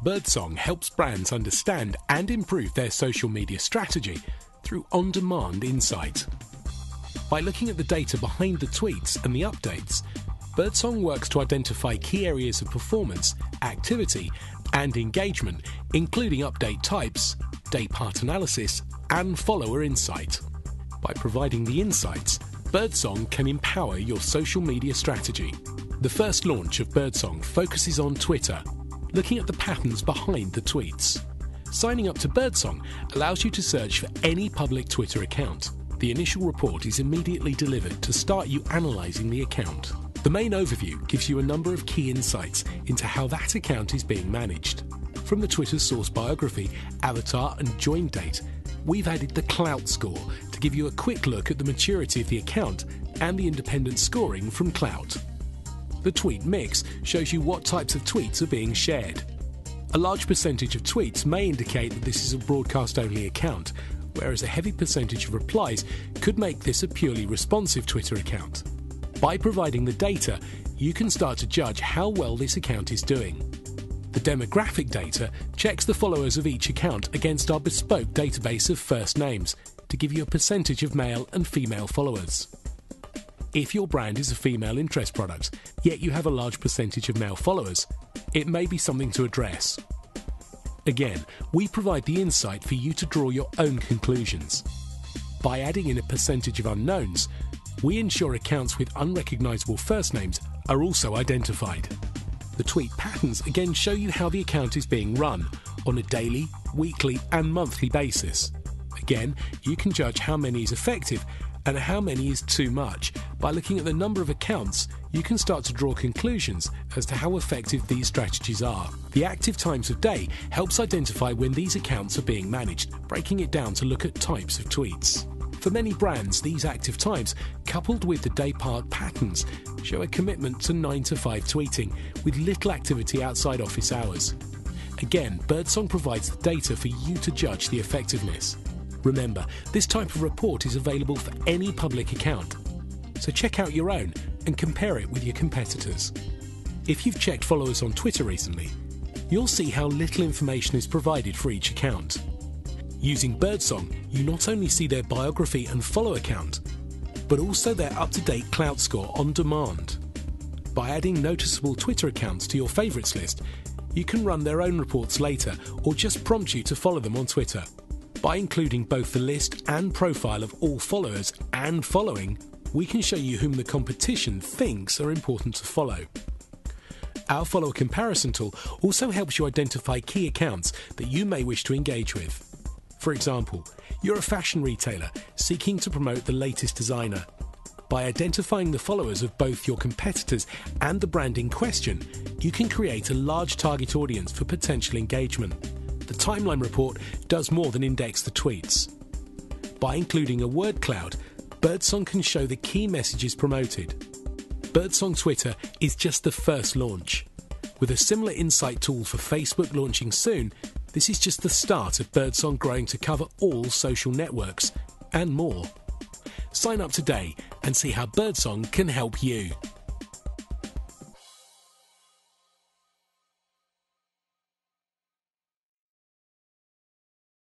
Birdsong helps brands understand and improve their social media strategy through on demand insight. By looking at the data behind the tweets and the updates, Birdsong works to identify key areas of performance, activity, and engagement, including update types, day part analysis, and follower insight. By providing the insights, Birdsong can empower your social media strategy. The first launch of Birdsong focuses on Twitter, looking at the patterns behind the tweets. Signing up to Birdsong allows you to search for any public Twitter account. The initial report is immediately delivered to start you analysing the account. The main overview gives you a number of key insights into how that account is being managed. From the Twitter source biography, avatar, and join date, we've added the Klout score to give you a quick look at the maturity of the account and the independent scoring from Klout. The tweet mix shows you what types of tweets are being shared. A large percentage of tweets may indicate that this is a broadcast only account, whereas a heavy percentage of replies could make this a purely responsive Twitter account. By providing the data, you can start to judge how well this account is doing. The demographic data checks the followers of each account against our bespoke database of first names to give you a percentage of male and female followers. If your brand is a female interest product, yet you have a large percentage of male followers, it may be something to address. Again, we provide the insight for you to draw your own conclusions. By adding in a percentage of unknowns, we ensure accounts with unrecognisable first names are also identified. The tweet patterns again show you how the account is being run on a daily, weekly, and monthly basis. Again, you can judge how many is effective and how many is too much. By looking at the number of accounts, you can start to draw conclusions as to how effective these strategies are. The active times of day helps identify when these accounts are being managed, breaking it down to look at types of tweets. For many brands, these active times, coupled with the day part patterns, show a commitment to 9 to 5 tweeting with little activity outside office hours. Again, Birdsong provides the data for you to judge the effectiveness. Remember, this type of report is available for any public account, so check out your own and compare it with your competitors. If you've checked followers on Twitter recently, you'll see how little information is provided for each account. Using Birdsong, you not only see their biography and follow account, but also their up to date Klout score on demand. By adding noticeable Twitter accounts to your favourites list, you can run their own reports later or just prompt you to follow them on Twitter. By including both the list and profile of all followers and following, we can show you whom the competition thinks are important to follow. Our follower comparison tool also helps you identify key accounts that you may wish to engage with. For example, you're a fashion retailer seeking to promote the latest designer. By identifying the followers of both your competitors and the brand in question, you can create a large target audience for potential engagement. The timeline report does more than index the tweets. By including a word cloud, Birdsong can show the key messages promoted. Birdsong Twitter is just the first launch. With a similar insight tool for Facebook launching soon, this is just the start of Birdsong growing to cover all social networks and more. Sign up today and see how Birdsong can help you.